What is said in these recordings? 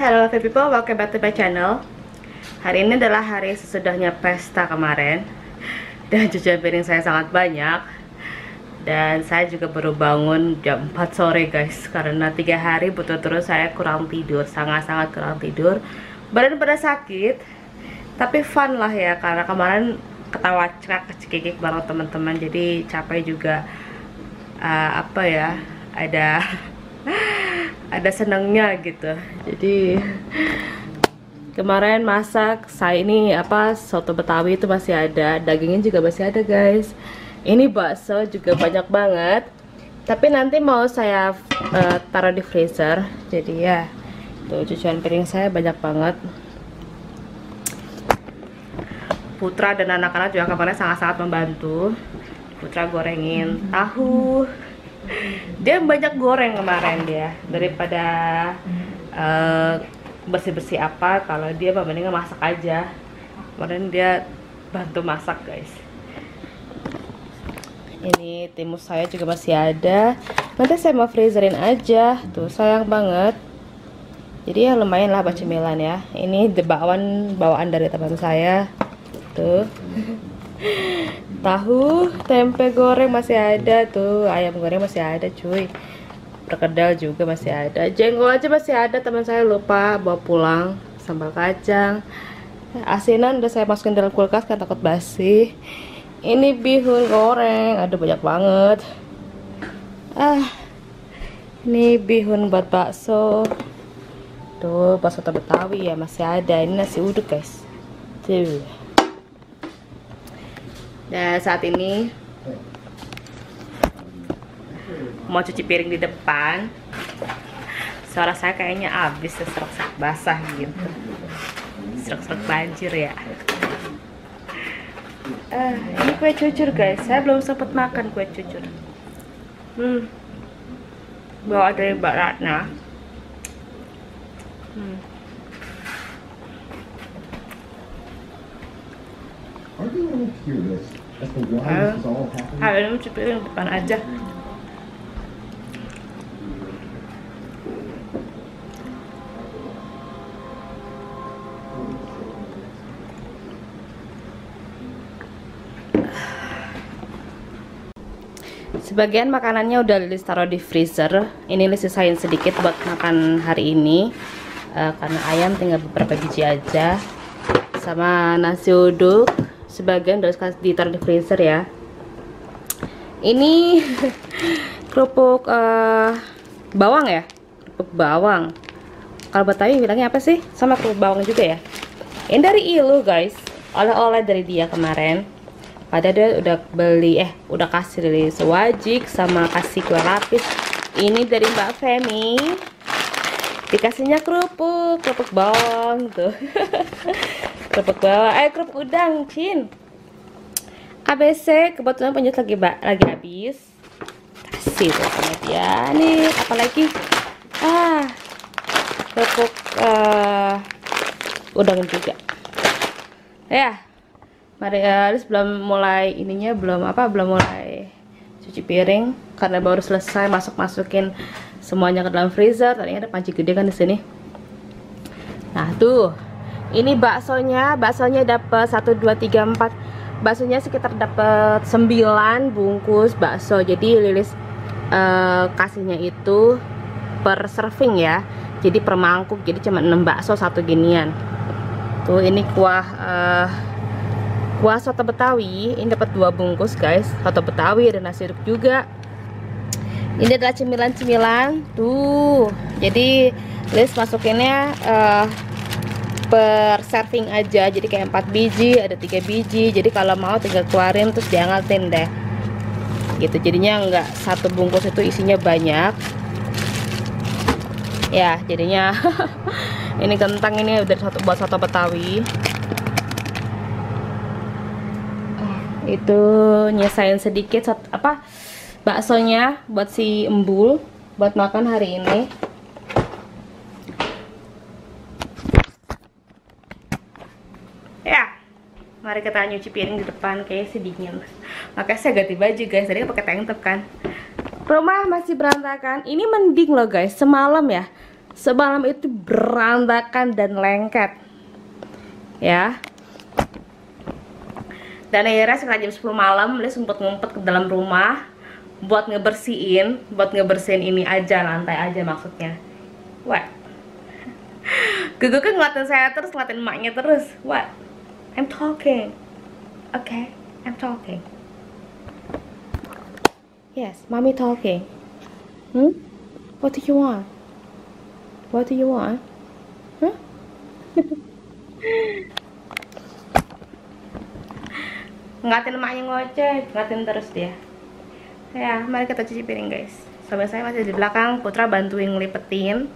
Hello lovely people, welcome back to my channel. Hari ini adalah hari sesudahnya pesta kemarin. Dan cucian piring saya sangat banyak. Dan saya juga baru bangun jam 4 sore guys. Karena tiga hari betul terus saya kurang tidur. Sangat-sangat kurang tidur. Badan pada sakit. Tapi fun lah ya Karena kemarin ketawa cekak cekikik bareng teman-teman. Jadi capek juga uh, Apa ya Ada ada senangnya gitu. Jadi kemarin masak saya ini apa soto betawi itu masih ada dagingnya juga masih ada guys. Ini bakso juga banyak banget. Tapi nanti mau saya uh, taruh di freezer. Jadi ya tuh cucian piring saya banyak banget. Putra dan anak-anak juga kemarin sangat-sangat membantu. Putra gorengin tahu dia banyak goreng kemarin dia daripada uh, bersih-bersih apa kalau dia mendingan masak aja. Kemarin dia bantu masak guys. Ini timus saya juga masih ada. Nanti saya mau freezerin aja. Tuh sayang banget. Jadi ya lumayan lah cemilan ya. Ini bawaan bawaan dari teman saya. Tuh tahu tempe goreng masih ada tuh ayam goreng masih ada cuy. Perkedel juga masih ada jengkol aja masih ada teman saya lupa bawa pulang sambal kacang. Asinan udah saya masukin dalam kulkas kan takut basi. Ini bihun goreng ada banyak banget. Ah ini bihun buat bakso. Tuh bakso betawi ya masih ada ini nasi uduk guys. Tuh dan saat ini mau cuci piring di depan suara saya kayaknya habis serak-serak basah gitu. Serak-serak banjir ya. Uh, ini kue cucur guys. Saya belum sempat makan kue cucur. Hmm. Bawa dari Mbak Ratna. Hmm. Depan aja. Sebagian makanannya udah Lilis taruh di freezer. Ini Lilis sisain sedikit buat makan hari ini. Uh, karena ayam tinggal beberapa biji aja. Sama nasi uduk sebagian udah ditaruh di freezer ya. Ini kerupuk uh, bawang ya? Kerupuk bawang. Kalau Betawi bilangnya apa sih? Sama kerupuk bawang juga ya? Ini dari Ilu guys. Oleh-oleh dari dia kemarin. Pada dia udah beli eh udah kasih dari sewajik sama kasih kue lapis. Ini dari Mbak Femi dikasihnya kerupuk kerupuk bawang tuh. Kerupuk bawang eh kerupuk udang cin. ABC kebetulan penjut lagi lagi habis. Kasih tuh sama dia. Nih apalagi? Ah kerupuk uh, udang juga. Ya mari uh, belum mulai ininya belum apa belum mulai cuci piring. Karena baru selesai masuk masukin semuanya ke dalam freezer tadi ada panci gede kan di sini. Nah tuh ini baksonya baksonya dapat 1 2 3 4 baksonya sekitar dapat 9 bungkus bakso. Jadi Lilis uh, kasihnya itu per serving ya. Jadi per mangkuk. Jadi cuma 6 bakso satu ginian. Tuh ini kuah uh, kuah soto betawi. Ini dapat dua bungkus guys. Soto betawi ada nasi uduk juga ini adalah cemilan-cemilan. Tuh jadi list masukinnya uh, per serving aja. Jadi kayak 4 biji ada tiga biji. Jadi kalau mau tinggal keluarin terus diangetin deh. Gitu jadinya enggak satu bungkus itu isinya banyak. Ya jadinya ini kentang ini udah satu buat satu betawi. Itu nyesain sedikit apa baksonya buat si embul buat makan hari ini. Ya mari kita nyuci piring di depan kayaknya sih dingin. Makanya saya ganti baju guys. Tadi pakai tank top kan? Rumah masih berantakan. Ini mending loh guys. Semalam ya. Semalam itu berantakan dan lengket. Ya. Dan akhirnya sekitar jam 10 malam dia sempat ngumpet ke dalam rumah buat ngebersihin buat ngebersihin ini aja lantai aja maksudnya. What Gugu kan ngeliatin saya terus ngeliatin emaknya terus. What I'm talking. Okay I'm talking. Yes mommy talking. Hmm? What do you want? What do you want? Huh? Ngeliatin emaknya ngoceh ngeliatin terus dia ya mari kita cuci piring guys. Sampai saya masih di belakang Putra bantuin ngelipetin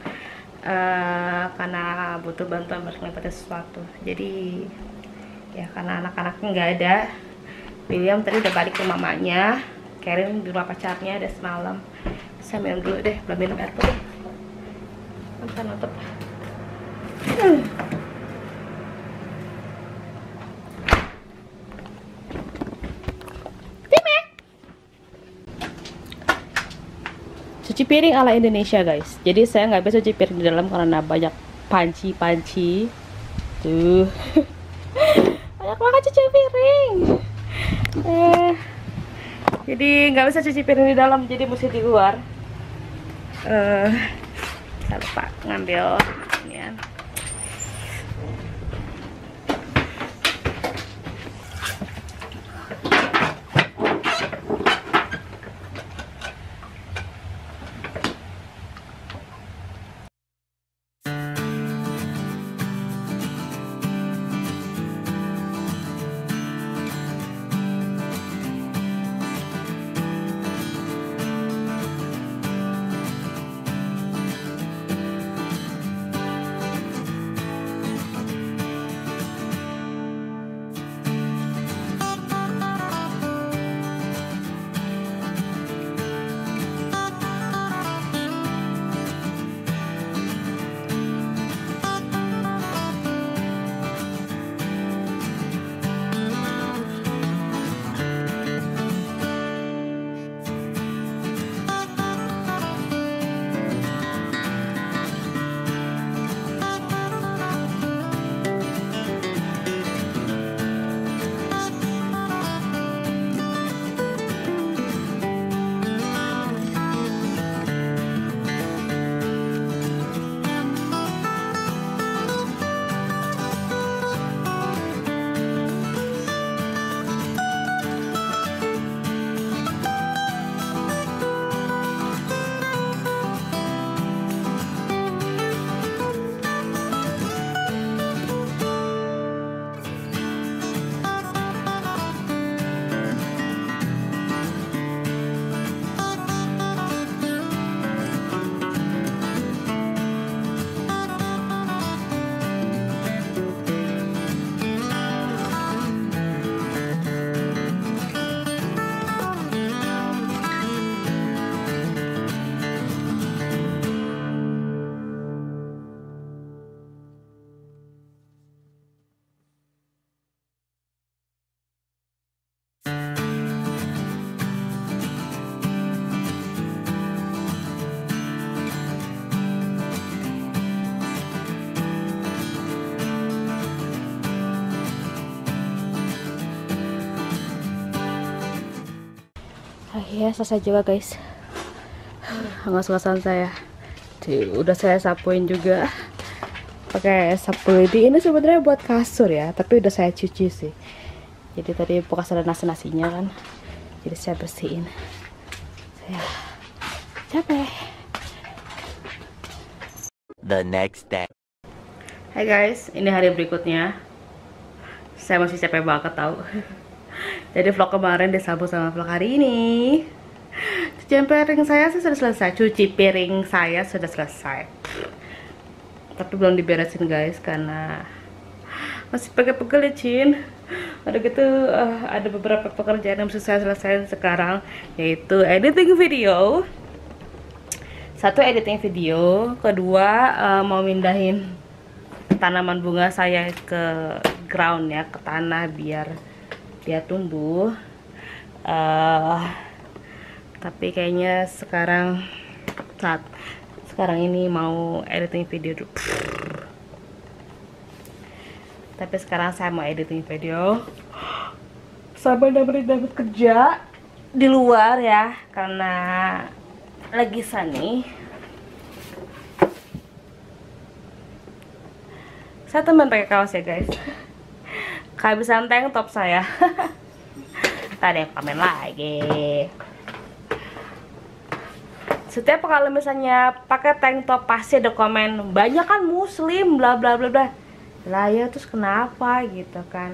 uh, karena butuh bantuan harus ngelipetin sesuatu. Jadi ya karena anak-anaknya nggak ada William tadi udah balik ke mamanya Karen di rumah pacarnya ada semalam. Saya minum dulu deh belum minum air putih. Bentar nutup. Hmm. Cuci piring ala Indonesia guys. Jadi saya nggak bisa cuci piring di dalam karena banyak panci-panci tuh. Banyak banget cuci piring. Eh jadi nggak bisa cuci piring di dalam jadi mesti di luar. Eh saya lupa ngambil ini ya ya selesai juga guys. Ngos-ngosan saya. Tuh, udah saya sapuin juga. Pakai sapu lidi. Ini sebenarnya buat kasur ya tapi udah saya cuci sih. Jadi tadi bekas ada nasi-nasinya kan. Jadi saya bersihin. Saya capek. The next day. Hai guys, ini hari berikutnya. Saya masih capek banget tau. Jadi vlog kemarin disambung sama vlog hari ini. Cuci piring saya sih sudah selesai. Cuci piring saya sudah selesai. Tapi belum diberesin guys karena masih pegel-pegel ya Cin. Ada gitu uh, ada beberapa pekerjaan yang saya selesaikan sekarang yaitu editing video. Satu editing video, kedua uh, mau mindahin tanaman bunga saya ke ground ya, ke tanah biar dia tumbuh. Uh, tapi kayaknya sekarang saat sekarang ini mau editing video dulu tapi sekarang saya mau editing video. Sampai dapat dapat kerja di luar ya karena lagi sunny. Saya teman pakai kaos ya guys kehabisan tank top saya. Tadi yang pamer lagi. Setiap kalau misalnya pakai tank top pasti ada komen banyak kan muslim? Bla bla bla bla. Lah ya terus kenapa gitu kan?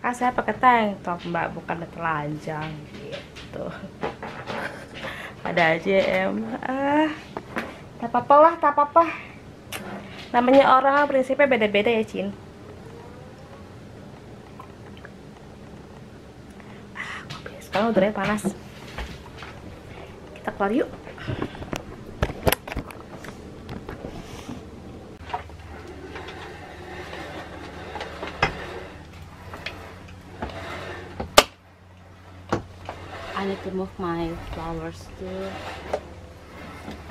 Kan saya pakai tank top mbak bukan telanjang gitu. Ada JM ah tak apa-apa lah tak apa-apa. Namanya orang prinsipnya beda-beda ya Cin Oh, kopi. sekarang panas kita keluar yuk I need to move my flowers to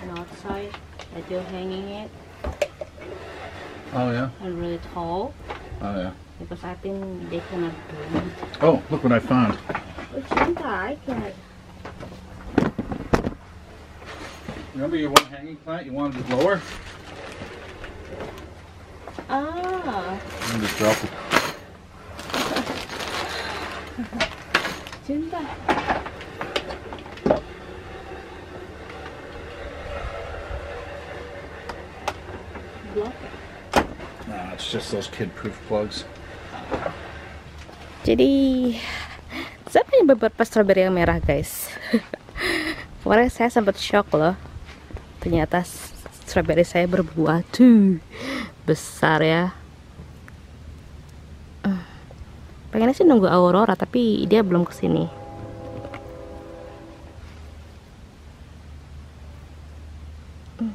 an outside that you're hanging it Oh yeah. and really tall Oh yeah. because I think they cannot breathe. Oh, look what I found. Cinta, I can. Remember your one hanging plant? You wanted it lower? Ah, I just dropped it. Cinta. Block it. Nah, it's just those kid-proof plugs. Jadi saya punya beberapa strawberry yang merah guys. Kemarin saya sempat shock loh. Ternyata strawberry saya berbuah tuh besar ya. Eh, Pengennya sih nunggu Aurora tapi dia belum ke sini. Hmm,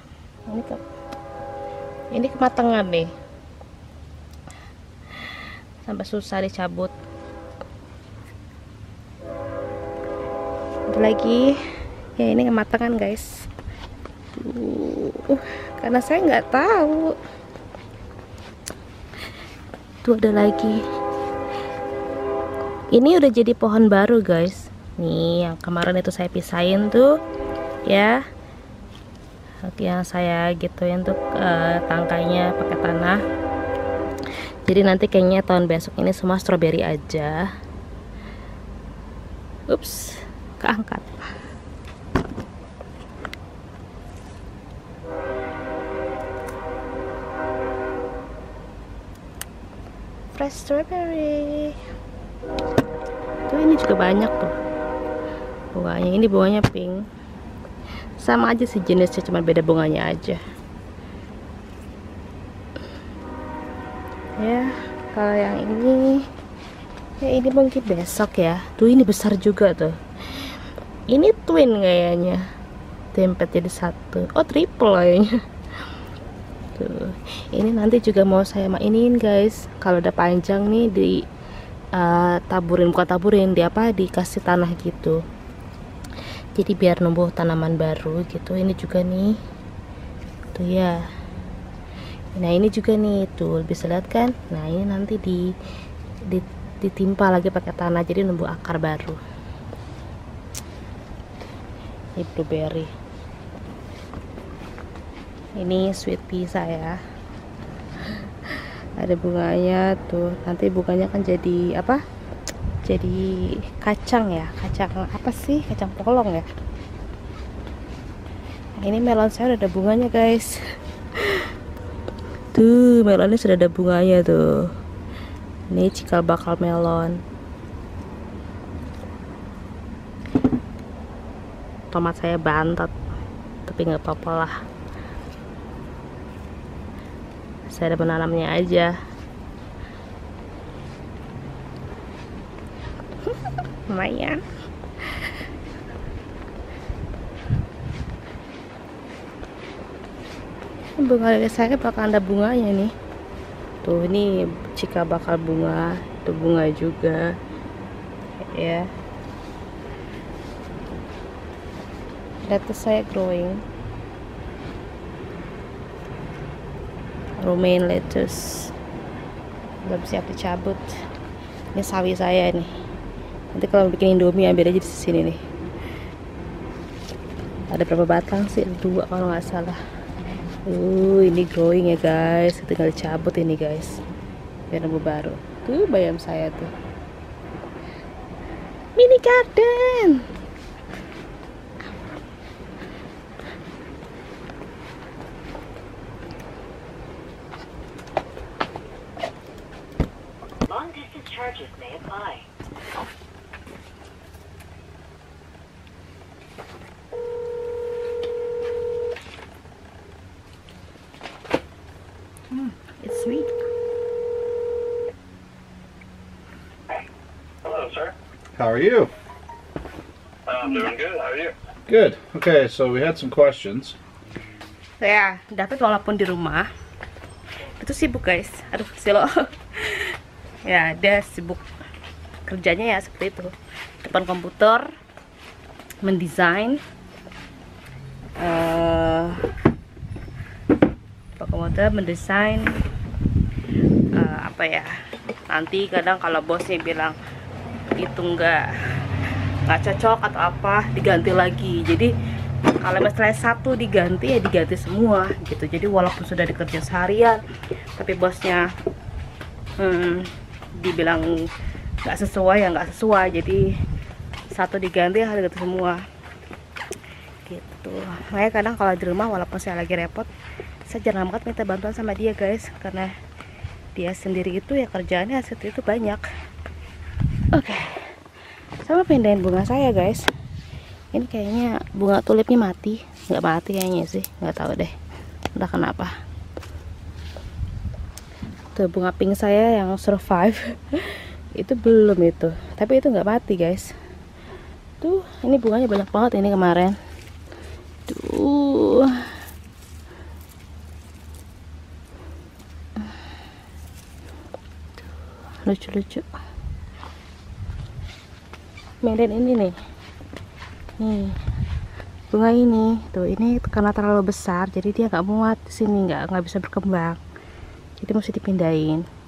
Ini ke ini kematangan nih sampai susah dicabut lagi. Ya ini kematangan guys. Tuh, karena saya nggak tahu. Tuh ada lagi. Ini udah jadi pohon baru guys. Nih yang kemarin itu saya pisahin tuh ya. Yang saya gituin tuh eh, tangkainya pakai tanah. Jadi nanti kayaknya tahun besok ini semua stroberi aja. Ups keangkat. Fresh strawberry. Tuh ini juga banyak tuh. Bunganya ini bunganya pink. Sama aja sih jenisnya cuma beda bunganya aja. Ya kalau yang ini ya ini mungkin besok ya. Tuh ini besar juga tuh ini twin kayaknya. Tempat jadi satu. Oh triple kayaknya. Tuh. Ini nanti juga mau saya mainin guys. Kalau udah panjang nih di eh, taburin bukan taburin di apa dikasih tanah gitu. Jadi biar numbuh tanaman baru gitu. Ini juga nih. Tuh ya. Nah ini juga nih tuh. Bisa lihat kan? Nah ini nanti di, di ditimpa lagi pakai tanah jadi numbuh akar baru ini blueberry. Ini sweet pea saya ada bunganya tuh. Nanti bunganya kan jadi apa? Jadi kacang ya. Kacang apa sih? Kacang polong ya. Ini melon saya udah ada bunganya guys. Tuh melonnya sudah ada bunganya tuh. Ini cikal bakal melon tomat saya bantat tapi nggak apa-apa lah. Saya ada menanamnya aja. Lumayan. Bunga dari saya bakal ada bunganya nih. Tuh ini jika bakal bunga. Itu bunga juga. Ya lettuce saya growing. Romaine lettuce. Belum siap dicabut. Ini sawi saya nih. Nanti kalau bikin indomie ambil aja di sini nih. Ada berapa batang sih? Dua kalau nggak salah. Uh ini growing ya guys. Tinggal dicabut ini guys. Biar nemu baru. Tuh bayam saya tuh. Mini garden. You? I'm doing good. How are you? Good. Okay, so we had some questions. ya David walaupun di rumah itu sibuk guys aduh silo ya dia sibuk kerjanya ya seperti itu depan komputer mendesain eh depan komputer mendesain eh, apa ya nanti kadang kalau bosnya bilang itu nggak nggak cocok atau apa diganti lagi. Jadi kalau misalnya satu diganti ya diganti semua gitu. Jadi walaupun sudah dikerja seharian tapi bosnya hmm, dibilang nggak sesuai ya nggak sesuai. Jadi satu diganti harus diganti semua. Gitu. Makanya kadang kalau di rumah walaupun saya lagi repot saya jarang banget minta bantuan sama dia guys. Karena dia sendiri itu ya kerjaannya seperti itu banyak oke. Sama pindahin bunga saya guys. Ini kayaknya bunga tulipnya mati. Nggak mati kayaknya sih. Nggak tahu deh. Entah kenapa. Tuh bunga pink saya yang survive. Itu belum itu. Tapi itu nggak mati guys. Tuh ini bunganya banyak banget ini kemarin. Tuh. Lucu-lucu Medan ini nih. Nih. Bunga ini tuh ini karena terlalu besar jadi dia nggak muat di sini nggak nggak bisa berkembang. Jadi mesti dipindahin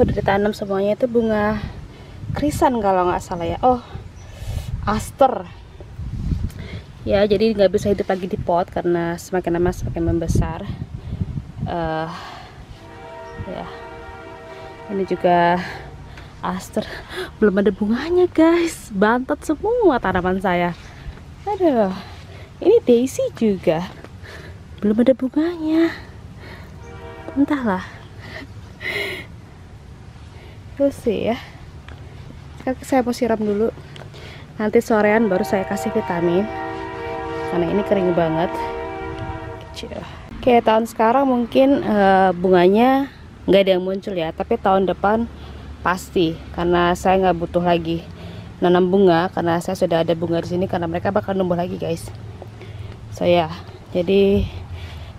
udah ditanam semuanya itu bunga krisan kalau nggak salah ya. Oh aster. Ya jadi nggak bisa hidup lagi di pot karena semakin lama semakin membesar. Eh, ya. Ini juga aster. Belum ada bunganya guys. Bantet semua tanaman saya. Aduh ini daisy juga. Belum ada bunganya. Entahlah terus sih ya. Sekarang saya mau siram dulu. Nanti sorean baru saya kasih vitamin. Karena ini kering banget. Kayak tahun sekarang mungkin eh, bunganya nggak ada yang muncul ya. Tapi tahun depan pasti. Karena saya nggak butuh lagi nanam bunga. Karena saya sudah ada bunga di sini. Karena mereka bakal numbuh lagi guys. So ya. Jadi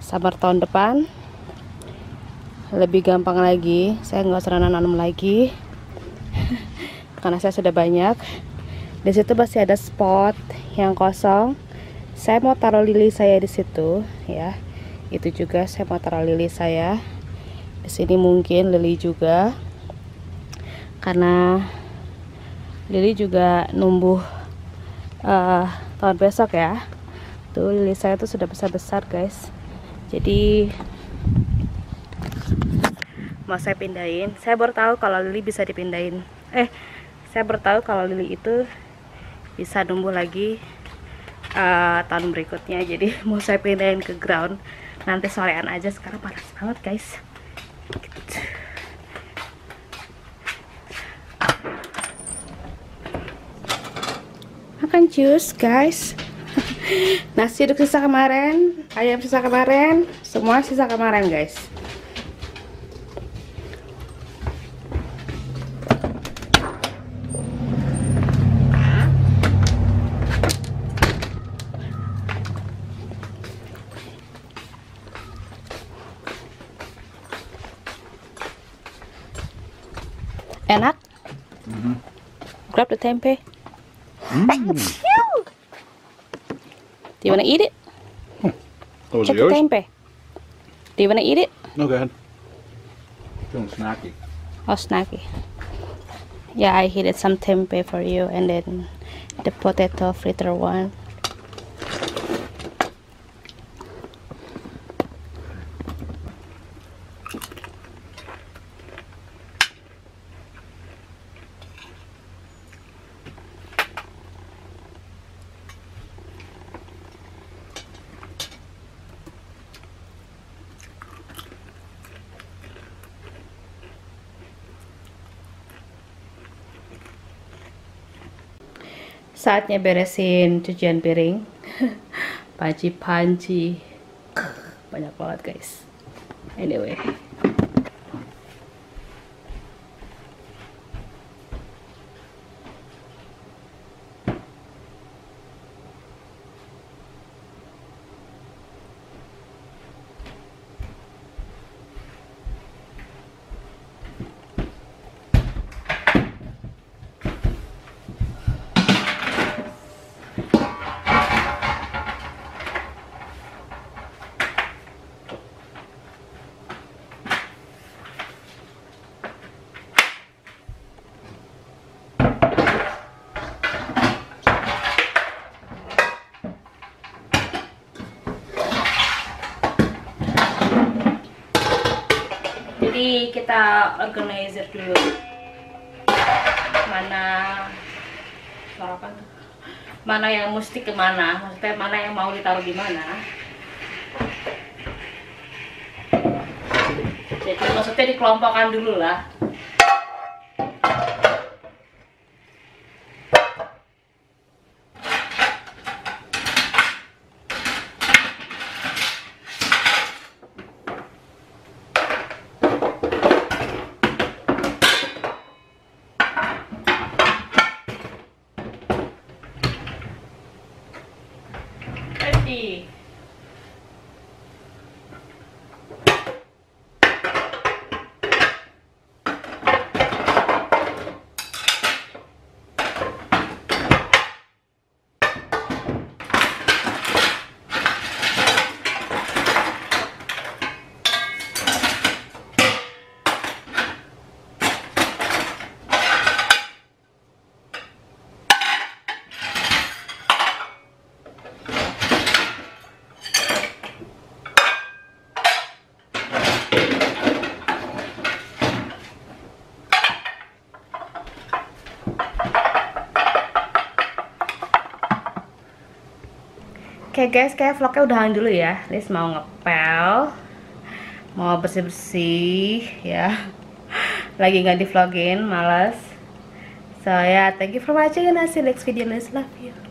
sabar tahun depan lebih gampang lagi. Saya nggak usah nanam lagi. Karena saya sudah banyak. Di situ masih ada spot yang kosong. Saya mau taruh lili saya di situ ya. Itu juga saya mau taruh lili saya. Di sini mungkin lili juga. Karena lili juga numbuh eh, tahun besok ya. Tuh lili saya tuh sudah besar besar guys. Jadi mau saya pindahin saya baru tahu kalau lili bisa dipindahin. Eh saya baru tahu kalau lili itu bisa numbuh lagi eh, tahun berikutnya. Jadi mau saya pindahin ke ground nanti sorean aja. Sekarang panas banget guys. Gitu. makan jus guys. Nasi uduk sisa kemarin ayam sisa kemarin semua sisa kemarin guys grab the tempe do you wanna eat it oh, Those check the yours? tempe do you wanna eat it No, go ahead. Feeling snacky. Oh, snacky. Yeah, I heated some tempeh for you and then the potato fritter one. Saatnya beresin cucian piring. Panci-panci. Banyak banget, guys. Anyway. Jadi kita organizer dulu. Mana suara apa tuh? mana yang mesti ke mana maksudnya mana yang mau ditaruh di mana? Jadi maksudnya dikelompokkan dulu lah Oke guys, kayak vlognya udahan dulu ya. Nis mau ngepel, mau bersih bersih ya. Lagi nggak di vlogin, malas. So ya, yeah, thank you for watching and I see you next video. Let's love you.